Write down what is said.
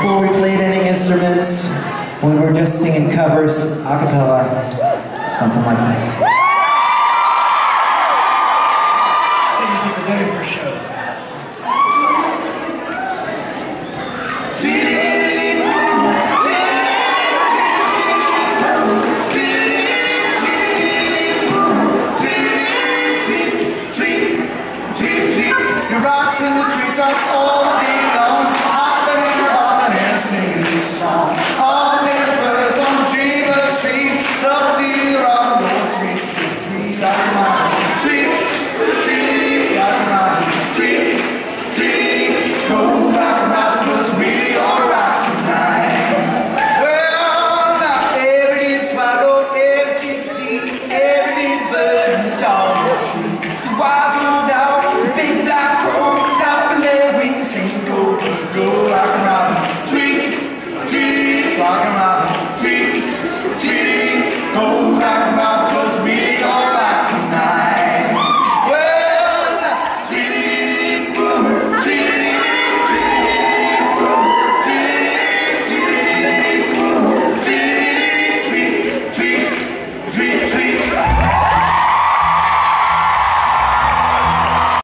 before we played any instruments, we were just singing covers, a cappella, something like this. This at the very first show. Your rocks in the treetops all day. was